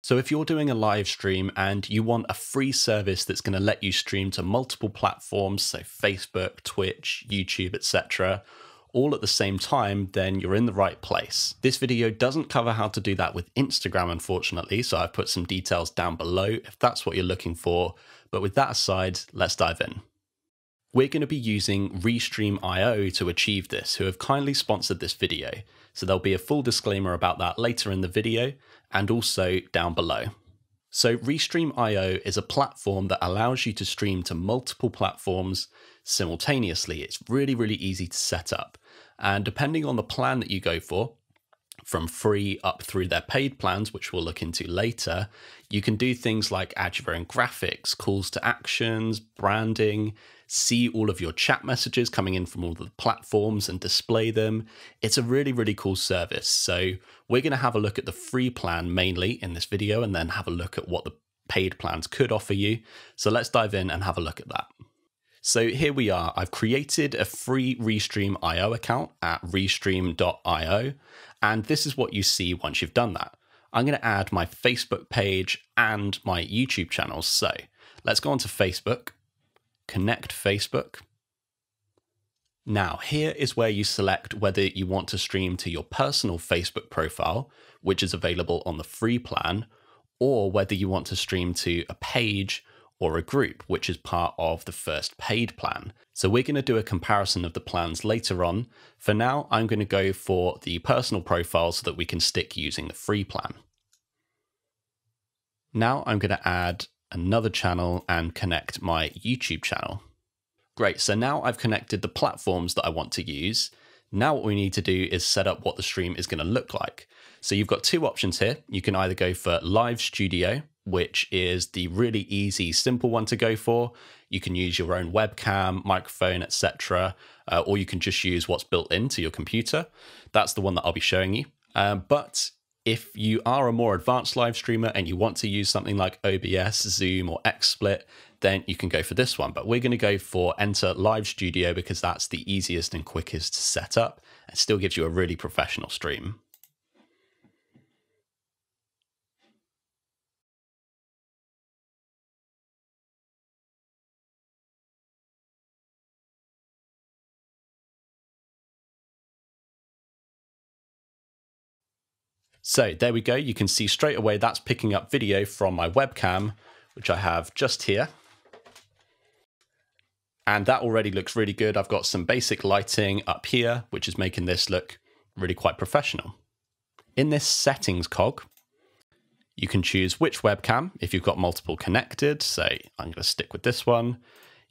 So, if you're doing a live stream and you want a free service that's going to let you stream to multiple platforms, so Facebook, Twitch, YouTube, etc., all at the same time, then you're in the right place. This video doesn't cover how to do that with Instagram, unfortunately, so I've put some details down below if that's what you're looking for. But with that aside, let's dive in. We're going to be using Restream.io to achieve this, who have kindly sponsored this video. So there'll be a full disclaimer about that later in the video and also down below. So Restream.io is a platform that allows you to stream to multiple platforms simultaneously. It's really, really easy to set up. And depending on the plan that you go for, from free up through their paid plans, which we'll look into later, you can do things like add your own graphics, calls to actions, branding, see all of your chat messages coming in from all the platforms and display them. It's a really, really cool service. So we're going to have a look at the free plan mainly in this video and then have a look at what the paid plans could offer you. So let's dive in and have a look at that. So here we are. I've created a free Restream.io account at restream.io. And this is what you see once you've done that. I'm going to add my Facebook page and my YouTube channels. So let's go onto Facebook, connect Facebook. Now, here is where you select whether you want to stream to your personal Facebook profile, which is available on the free plan, or whether you want to stream to a page or a group, which is part of the first paid plan. So we're going to do a comparison of the plans later on. For now, I'm going to go for the personal profile so that we can stick using the free plan. Now I'm going to add another channel and connect my YouTube channel. Great, so now I've connected the platforms that I want to use. Now what we need to do is set up what the stream is going to look like. So you've got two options here. You can either go for Live Studio, which is the really easy, simple one to go for. You can use your own webcam, microphone, etc., uh, or you can just use what's built into your computer. That's the one that I'll be showing you. Um, but if you are a more advanced live streamer and you want to use something like OBS, Zoom, or XSplit, then you can go for this one. But we're going to go for Enter Live Studio because that's the easiest and quickest to set up and still gives you a really professional stream. So there we go. You can see straight away that's picking up video from my webcam, which I have just here. And that already looks really good. I've got some basic lighting up here, which is making this look really quite professional. In this settings cog, you can choose which webcam if you've got multiple connected. Say, I'm going to stick with this one.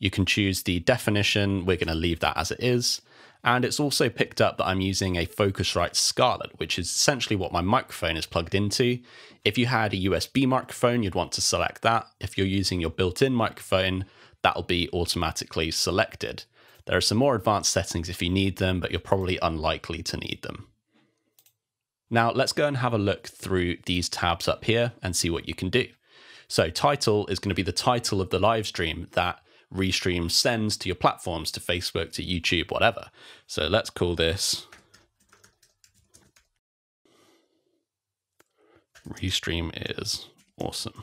You can choose the definition. We're going to leave that as it is. And it's also picked up that I'm using a Focusrite Scarlett, which is essentially what my microphone is plugged into. If you had a USB microphone, you'd want to select that. If you're using your built-in microphone, that'll be automatically selected. There are some more advanced settings if you need them, but you're probably unlikely to need them. Now let's go and have a look through these tabs up here and see what you can do. So title is going to be the title of the live stream that Restream sends to your platforms, to Facebook, to YouTube, whatever. So let's call this Restream is awesome.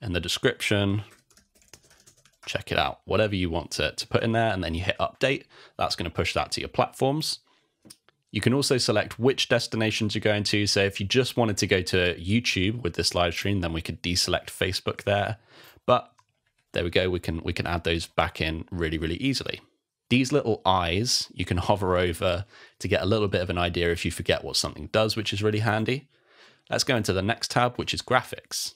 And the description, check it out. Whatever you want to, to put in there, and then you hit update. That's going to push that to your platforms. You can also select which destinations you're going to. So if you just wanted to go to YouTube with this live stream, then we could deselect Facebook there. But there we go. We can we can add those back in really, really easily. These little eyes you can hover over to get a little bit of an idea if you forget what something does, which is really handy. Let's go into the next tab, which is graphics.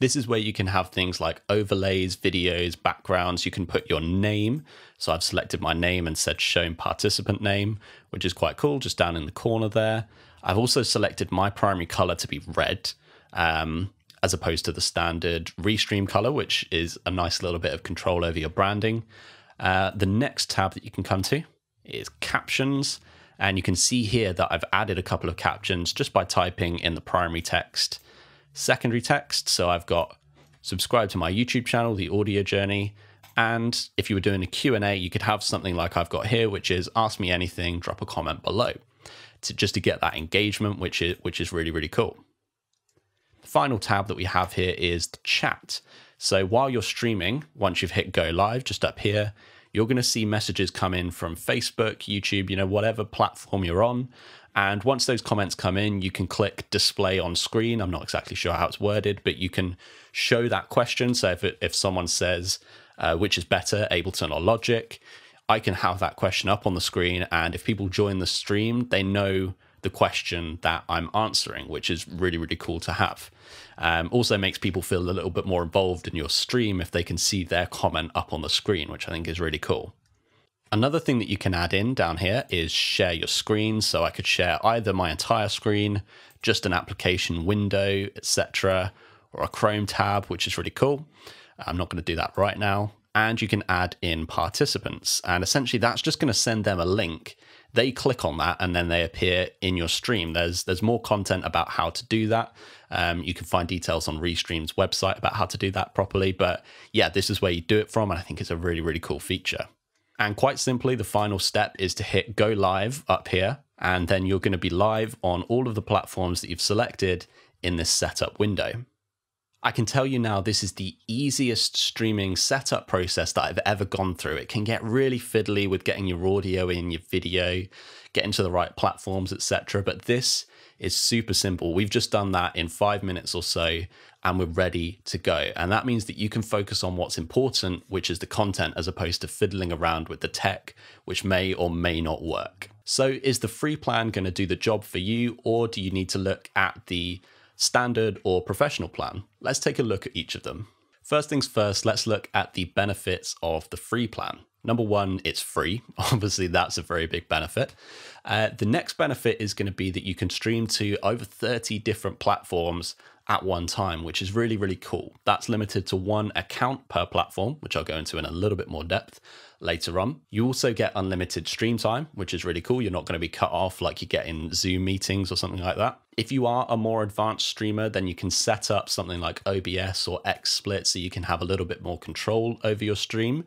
This is where you can have things like overlays, videos, backgrounds. You can put your name. So I've selected my name and said shown participant name, which is quite cool, just down in the corner there. I've also selected my primary color to be red. Um, as opposed to the standard restream color, which is a nice little bit of control over your branding. Uh, the next tab that you can come to is captions. And you can see here that I've added a couple of captions just by typing in the primary text, secondary text. So I've got subscribe to my YouTube channel, The Audio Journey. And if you were doing a Q&A, you could have something like I've got here, which is ask me anything, drop a comment below, to, just to get that engagement, which is, which is really, really cool. Final tab that we have here is the chat. So while you're streaming, once you've hit go live, just up here, you're going to see messages come in from Facebook, YouTube, you know, whatever platform you're on. And once those comments come in, you can click display on screen. I'm not exactly sure how it's worded, but you can show that question. So if, it, if someone says, uh, which is better, Ableton or Logic, I can have that question up on the screen. And if people join the stream, they know the question that I'm answering, which is really, really cool to have. Um, also makes people feel a little bit more involved in your stream if they can see their comment up on the screen, which I think is really cool. Another thing that you can add in down here is share your screen. So I could share either my entire screen, just an application window, etc., or a Chrome tab, which is really cool. I'm not going to do that right now. And you can add in participants. And essentially, that's just going to send them a link. They click on that and then they appear in your stream. There's there's more content about how to do that. Um, you can find details on Restream's website about how to do that properly. But yeah, this is where you do it from. And I think it's a really, really cool feature. And quite simply, the final step is to hit go live up here. And then you're going to be live on all of the platforms that you've selected in this setup window. I can tell you now, this is the easiest streaming setup process that I've ever gone through. It can get really fiddly with getting your audio in, your video, getting to the right platforms, etc. But this is super simple. We've just done that in five minutes or so, and we're ready to go. And that means that you can focus on what's important, which is the content, as opposed to fiddling around with the tech, which may or may not work. So, is the free plan going to do the job for you, or do you need to look at the standard or professional plan? Let's take a look at each of them. First things first, let's look at the benefits of the free plan. Number one, it's free. Obviously, that's a very big benefit. Uh, the next benefit is going to be that you can stream to over 30 different platforms at one time, which is really, really cool. That's limited to one account per platform, which I'll go into in a little bit more depth later on. You also get unlimited stream time, which is really cool. You're not going to be cut off like you get in Zoom meetings or something like that. If you are a more advanced streamer, then you can set up something like OBS or XSplit so you can have a little bit more control over your stream.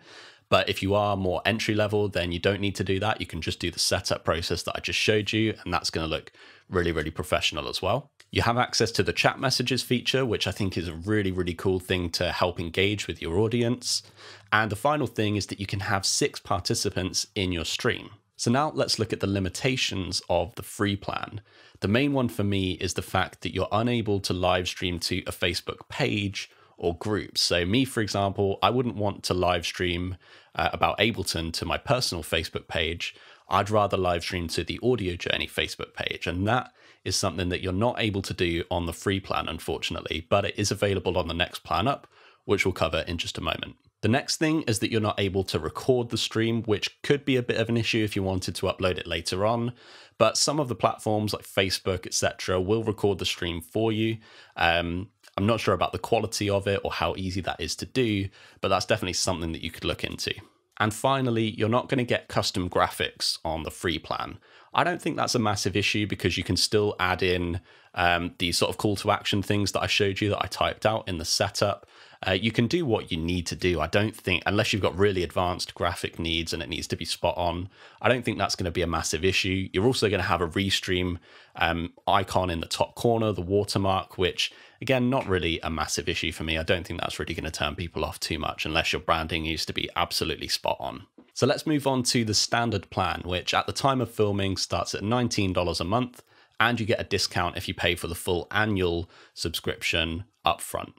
But if you are more entry level, then you don't need to do that. You can just do the setup process that I just showed you, and that's going to look really, really professional as well. You have access to the chat messages feature, which I think is a really, really cool thing to help engage with your audience. And the final thing is that you can have six participants in your stream. So now let's look at the limitations of the free plan. The main one for me is the fact that you're unable to live stream to a Facebook page or groups. So, me, for example, I wouldn't want to live stream uh, about Ableton to my personal Facebook page. I'd rather live stream to the Audio Journey Facebook page. And that is something that you're not able to do on the free plan, unfortunately, but it is available on the next plan up, which we'll cover in just a moment. The next thing is that you're not able to record the stream, which could be a bit of an issue if you wanted to upload it later on. But some of the platforms like Facebook, etc., will record the stream for you. Um, I'm not sure about the quality of it or how easy that is to do, but that's definitely something that you could look into. And finally, you're not going to get custom graphics on the free plan. I don't think that's a massive issue because you can still add in um, the sort of call to action things that I showed you that I typed out in the setup. Uh, you can do what you need to do. I don't think, unless you've got really advanced graphic needs and it needs to be spot on, I don't think that's going to be a massive issue. You're also going to have a restream um, icon in the top corner, the watermark, which again, not really a massive issue for me. I don't think that's really going to turn people off too much unless your branding used to be absolutely spot on. So let's move on to the standard plan, which at the time of filming starts at $19 a month, and you get a discount if you pay for the full annual subscription upfront.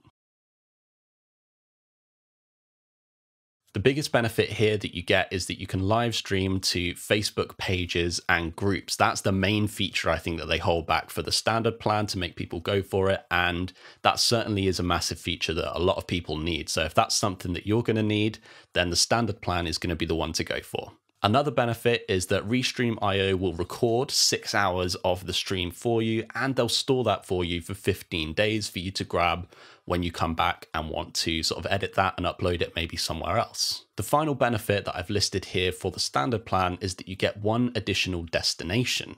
The biggest benefit here that you get is that you can live stream to Facebook pages and groups. That's the main feature I think that they hold back for the standard plan to make people go for it. And that certainly is a massive feature that a lot of people need. So if that's something that you're going to need, then the standard plan is going to be the one to go for. Another benefit is that Restream.io will record six hours of the stream for you and they'll store that for you for 15 days for you to grab when you come back and want to sort of edit that and upload it maybe somewhere else. The final benefit that I've listed here for the standard plan is that you get one additional destination.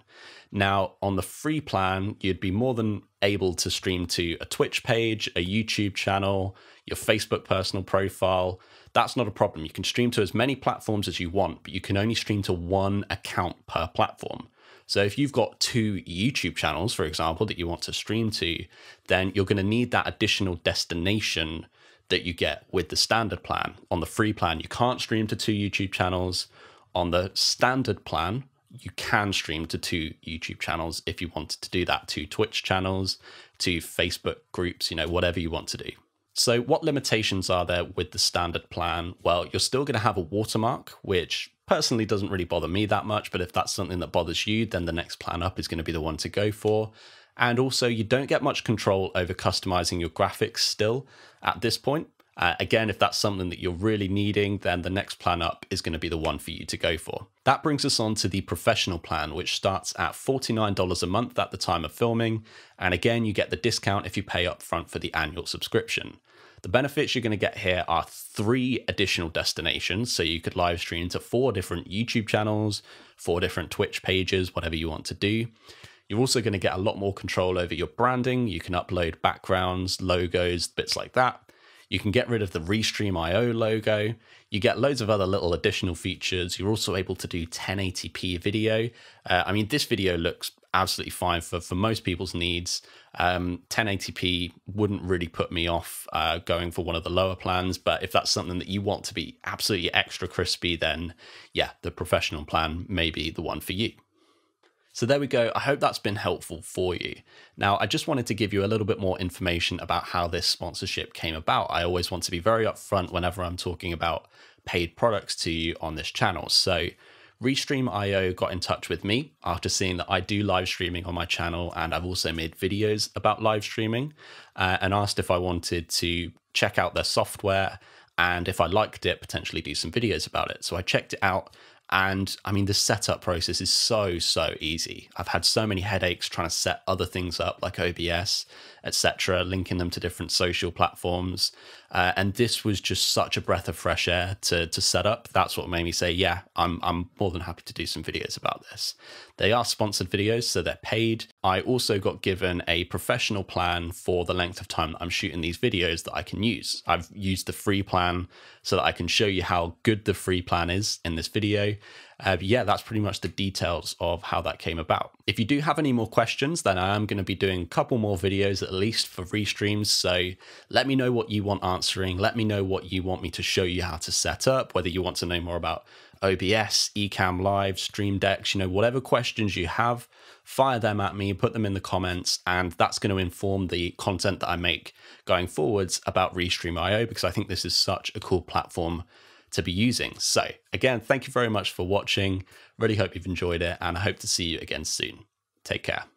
Now, on the free plan, you'd be more than able to stream to a Twitch page, a YouTube channel, your Facebook personal profile, that's not a problem. You can stream to as many platforms as you want, but you can only stream to one account per platform. So if you've got two YouTube channels, for example, that you want to stream to, then you're going to need that additional destination that you get with the standard plan. On the free plan, you can't stream to two YouTube channels. On the standard plan, you can stream to two YouTube channels if you wanted to do that, to Twitch channels, to Facebook groups, you know, whatever you want to do. So, what limitations are there with the standard plan? Well, you're still going to have a watermark, which personally doesn't really bother me that much, but if that's something that bothers you, then the next plan up is going to be the one to go for. And also, you don't get much control over customizing your graphics still at this point. Uh, again, if that's something that you're really needing, then the next plan up is going to be the one for you to go for. That brings us on to the professional plan, which starts at $49 a month at the time of filming. And again, you get the discount if you pay upfront for the annual subscription. The benefits you're going to get here are three additional destinations. So you could live stream to four different YouTube channels, four different Twitch pages, whatever you want to do. You're also going to get a lot more control over your branding. You can upload backgrounds, logos, bits like that. You can get rid of the Restream.io logo. You get loads of other little additional features. You're also able to do 1080p video. Uh, I mean, this video looks absolutely fine for, for most people's needs. Um, 1080p wouldn't really put me off uh, going for one of the lower plans, but if that's something that you want to be absolutely extra crispy, then yeah, the professional plan may be the one for you. So there we go. I hope that's been helpful for you. Now, I just wanted to give you a little bit more information about how this sponsorship came about. I always want to be very upfront whenever I'm talking about paid products to you on this channel. So Restream.io got in touch with me after seeing that I do live streaming on my channel and I've also made videos about live streaming uh, and asked if I wanted to check out their software and if I liked it, potentially do some videos about it. So I checked it out and I mean, the setup process is so, so easy. I've had so many headaches trying to set other things up like OBS, etc., linking them to different social platforms. Uh, and this was just such a breath of fresh air to, to set up. That's what made me say, yeah, I'm, I'm more than happy to do some videos about this. They are sponsored videos, so they're paid. I also got given a professional plan for the length of time that I'm shooting these videos that I can use. I've used the free plan so that I can show you how good the free plan is in this video. Uh, yeah, that's pretty much the details of how that came about. If you do have any more questions, then I am going to be doing a couple more videos at least for restreams. So let me know what you want answering. Let me know what you want me to show you how to set up, whether you want to know more about OBS, Ecamm Live, Stream Decks, you know, whatever questions you have, fire them at me, put them in the comments, and that's going to inform the content that I make going forwards about Restream.io because I think this is such a cool platform to be using. So again, thank you very much for watching. Really hope you've enjoyed it and I hope to see you again soon. Take care.